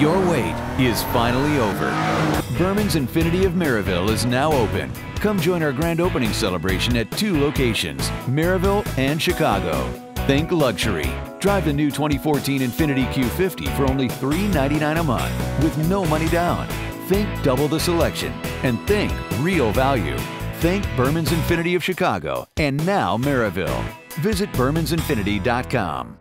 Your wait is finally over. Berman's Infiniti of Merrillville is now open. Come join our grand opening celebration at two locations, Merrillville and Chicago. Think luxury. Drive the new 2014 Infiniti Q50 for only $399 a month with no money down. Think double the selection and think real value. Think Berman's Infiniti of Chicago and now Merrillville. Visit Berman'sInfiniti.com.